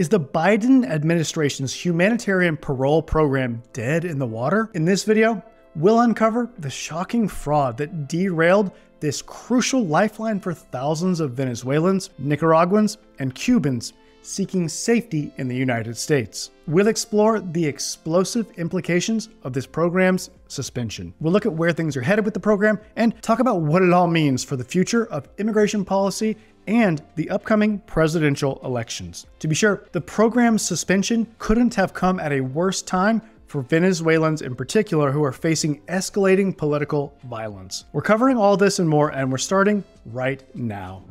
Is the Biden administration's humanitarian parole program dead in the water? In this video, we'll uncover the shocking fraud that derailed this crucial lifeline for thousands of Venezuelans, Nicaraguans, and Cubans seeking safety in the United States. We'll explore the explosive implications of this program's suspension. We'll look at where things are headed with the program and talk about what it all means for the future of immigration policy and the upcoming presidential elections. To be sure, the program's suspension couldn't have come at a worse time for Venezuelans in particular who are facing escalating political violence. We're covering all this and more, and we're starting right now.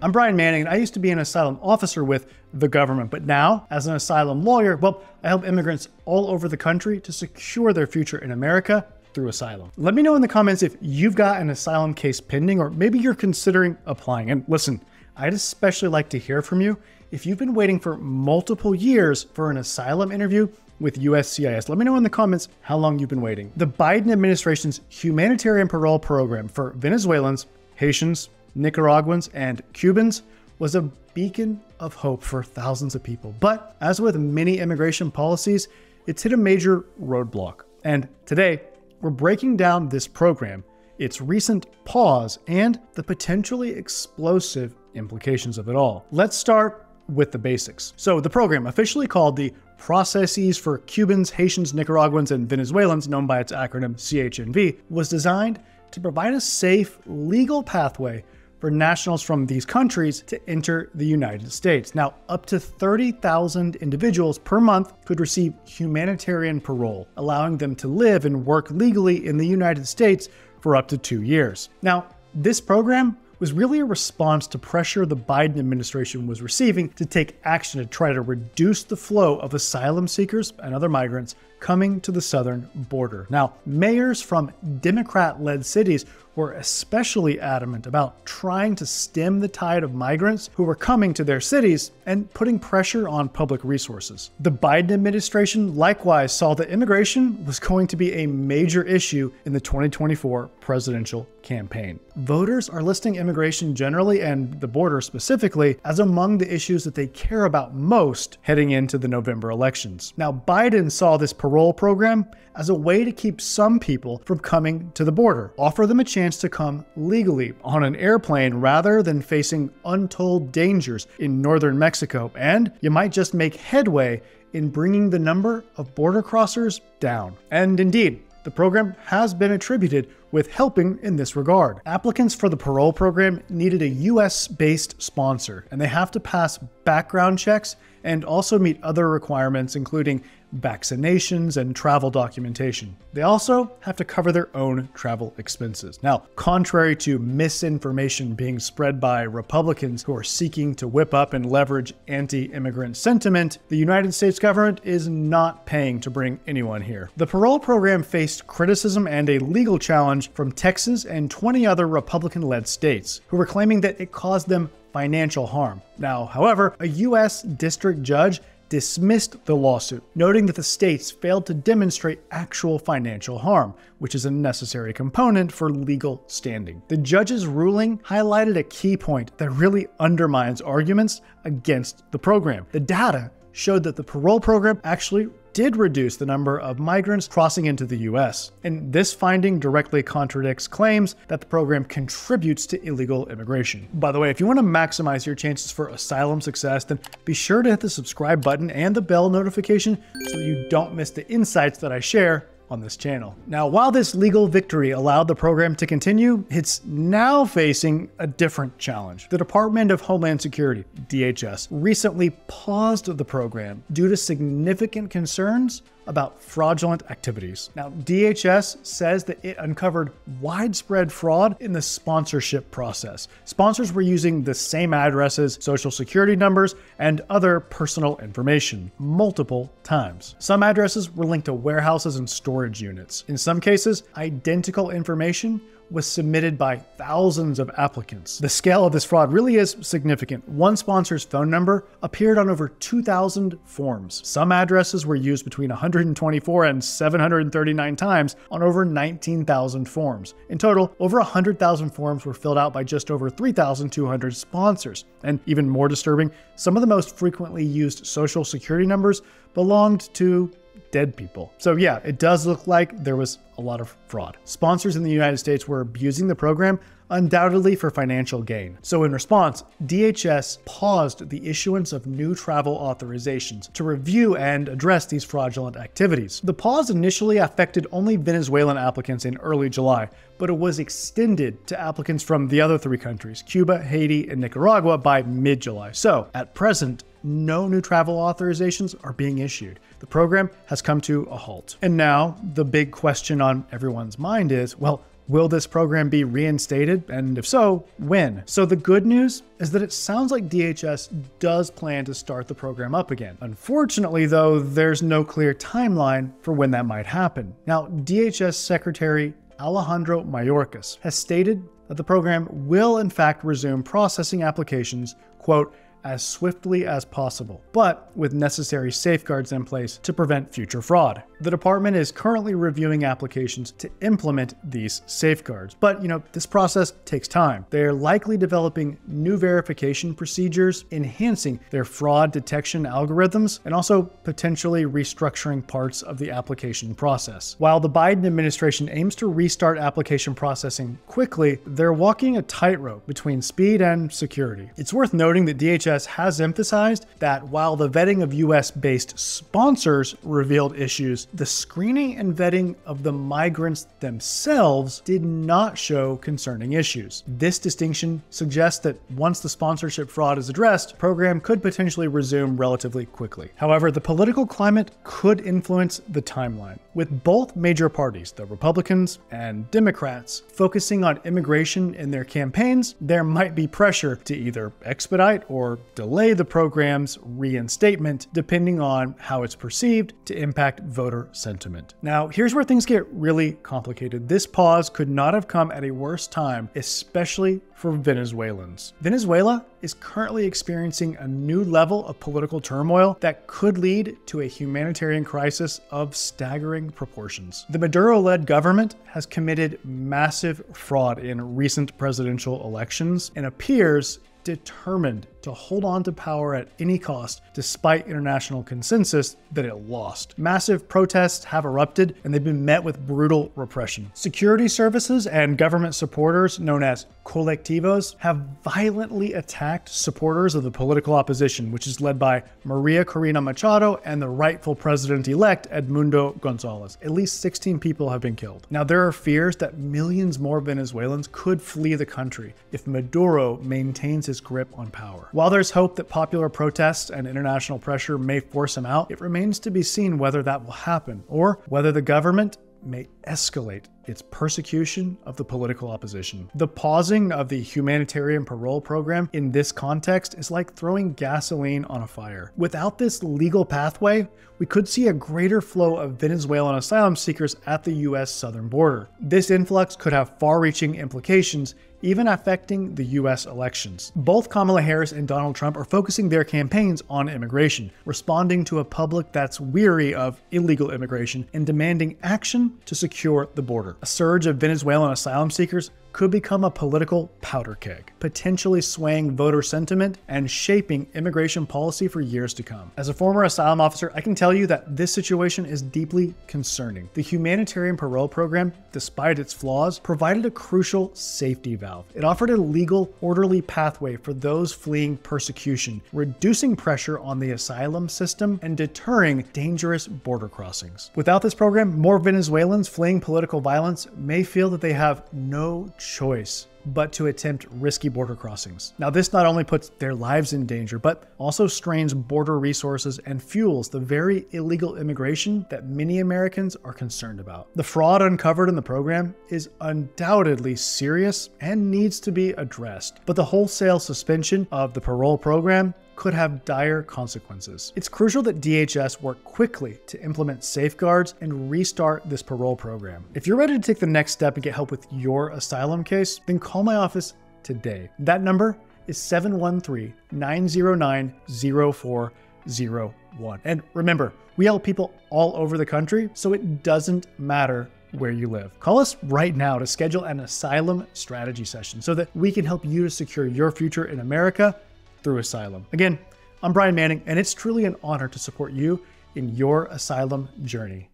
I'm Brian Manning, and I used to be an asylum officer with the government, but now, as an asylum lawyer, well, I help immigrants all over the country to secure their future in America through asylum. Let me know in the comments if you've got an asylum case pending, or maybe you're considering applying. And listen, I'd especially like to hear from you if you've been waiting for multiple years for an asylum interview with USCIS. Let me know in the comments how long you've been waiting. The Biden administration's humanitarian parole program for Venezuelans, Haitians, Nicaraguans, and Cubans was a beacon of hope for thousands of people. But as with many immigration policies, it's hit a major roadblock. And today, we're breaking down this program, its recent pause, and the potentially explosive implications of it all. Let's start with the basics. So, the program, officially called the Processes for Cubans, Haitians, Nicaraguans, and Venezuelans, known by its acronym CHNV, was designed to provide a safe, legal pathway for nationals from these countries to enter the United States. Now, up to 30,000 individuals per month could receive humanitarian parole, allowing them to live and work legally in the United States for up to two years. Now, this program was really a response to pressure the Biden administration was receiving to take action to try to reduce the flow of asylum seekers and other migrants coming to the southern border. Now, mayors from Democrat led cities were especially adamant about trying to stem the tide of migrants who were coming to their cities and putting pressure on public resources. The Biden administration likewise saw that immigration was going to be a major issue in the 2024 presidential campaign. Voters are listing immigration generally and the border specifically as among the issues that they care about most heading into the November elections. Now, Biden saw this parole program as a way to keep some people from coming to the border, offer them a chance to come legally on an airplane rather than facing untold dangers in northern Mexico, and you might just make headway in bringing the number of border crossers down. And indeed, the program has been attributed with helping in this regard. Applicants for the parole program needed a US based sponsor, and they have to pass background checks and also meet other requirements, including vaccinations, and travel documentation. They also have to cover their own travel expenses. Now, contrary to misinformation being spread by Republicans who are seeking to whip up and leverage anti immigrant sentiment, the United States government is not paying to bring anyone here. The parole program faced criticism and a legal challenge from Texas and 20 other Republican led states, who were claiming that it caused them financial harm. Now, however, a U.S. district judge dismissed the lawsuit, noting that the states failed to demonstrate actual financial harm, which is a necessary component for legal standing. The judge's ruling highlighted a key point that really undermines arguments against the program. The data showed that the parole program actually did reduce the number of migrants crossing into the US. And this finding directly contradicts claims that the program contributes to illegal immigration. By the way, if you want to maximize your chances for asylum success, then be sure to hit the subscribe button and the bell notification so you don't miss the insights that I share on this channel. Now, while this legal victory allowed the program to continue, it's now facing a different challenge. The Department of Homeland Security, DHS, recently paused the program due to significant concerns about fraudulent activities. Now, DHS says that it uncovered widespread fraud in the sponsorship process. Sponsors were using the same addresses, social security numbers, and other personal information multiple times. Some addresses were linked to warehouses and storage units. In some cases, identical information was submitted by thousands of applicants. The scale of this fraud really is significant. One sponsor's phone number appeared on over 2,000 forms. Some addresses were used between 124 and 739 times on over 19,000 forms. In total, over 100,000 forms were filled out by just over 3,200 sponsors. And even more disturbing, some of the most frequently used social security numbers belonged to dead people. So yeah, it does look like there was a lot of fraud. Sponsors in the United States were abusing the program undoubtedly for financial gain. So in response, DHS paused the issuance of new travel authorizations to review and address these fraudulent activities. The pause initially affected only Venezuelan applicants in early July, but it was extended to applicants from the other three countries, Cuba, Haiti, and Nicaragua by mid-July. So at present, no new travel authorizations are being issued. The program has come to a halt. And now the big question on everyone's mind is, well, Will this program be reinstated? And if so, when? So the good news is that it sounds like DHS does plan to start the program up again. Unfortunately, though, there's no clear timeline for when that might happen. Now, DHS Secretary Alejandro Mayorkas has stated that the program will in fact resume processing applications, quote, as swiftly as possible, but with necessary safeguards in place to prevent future fraud. The department is currently reviewing applications to implement these safeguards, but you know, this process takes time. They're likely developing new verification procedures, enhancing their fraud detection algorithms, and also potentially restructuring parts of the application process. While the Biden administration aims to restart application processing quickly, they're walking a tightrope between speed and security. It's worth noting that DHS has emphasized that while the vetting of US based sponsors revealed issues, the screening and vetting of the migrants themselves did not show concerning issues. This distinction suggests that once the sponsorship fraud is addressed, program could potentially resume relatively quickly. However, the political climate could influence the timeline, with both major parties, the Republicans and Democrats, focusing on immigration in their campaigns, there might be pressure to either expedite or delay the program's reinstatement, depending on how it's perceived to impact voter sentiment. Now, here's where things get really complicated. This pause could not have come at a worse time, especially for Venezuelans. Venezuela is currently experiencing a new level of political turmoil that could lead to a humanitarian crisis of staggering proportions. The Maduro led government has committed massive fraud in recent presidential elections and appears determined to hold on to power at any cost, despite international consensus that it lost. Massive protests have erupted and they've been met with brutal repression. Security services and government supporters, known as colectivos, have violently attacked supporters of the political opposition, which is led by Maria Corina Machado and the rightful president elect Edmundo Gonzalez. At least 16 people have been killed. Now, there are fears that millions more Venezuelans could flee the country if Maduro maintains his grip on power. While there's hope that popular protests and international pressure may force him out, it remains to be seen whether that will happen or whether the government may escalate its persecution of the political opposition. The pausing of the humanitarian parole program in this context is like throwing gasoline on a fire. Without this legal pathway, we could see a greater flow of Venezuelan asylum seekers at the US southern border. This influx could have far reaching implications even affecting the US elections. Both Kamala Harris and Donald Trump are focusing their campaigns on immigration, responding to a public that's weary of illegal immigration and demanding action to secure the border. A surge of Venezuelan asylum seekers could become a political powder keg, potentially swaying voter sentiment and shaping immigration policy for years to come. As a former asylum officer, I can tell you that this situation is deeply concerning. The humanitarian parole program, despite its flaws, provided a crucial safety valve. It offered a legal, orderly pathway for those fleeing persecution, reducing pressure on the asylum system and deterring dangerous border crossings. Without this program, more Venezuelans fleeing political violence may feel that they have no choice but to attempt risky border crossings. Now, this not only puts their lives in danger, but also strains border resources and fuels the very illegal immigration that many Americans are concerned about. The fraud uncovered in the program is undoubtedly serious and needs to be addressed, but the wholesale suspension of the parole program could have dire consequences. It's crucial that DHS work quickly to implement safeguards and restart this parole program. If you're ready to take the next step and get help with your asylum case, then call my office today. That number is 713 909 0401. And remember, we help people all over the country, so it doesn't matter where you live. Call us right now to schedule an asylum strategy session so that we can help you to secure your future in America through asylum. Again, I'm Brian Manning, and it's truly an honor to support you in your asylum journey.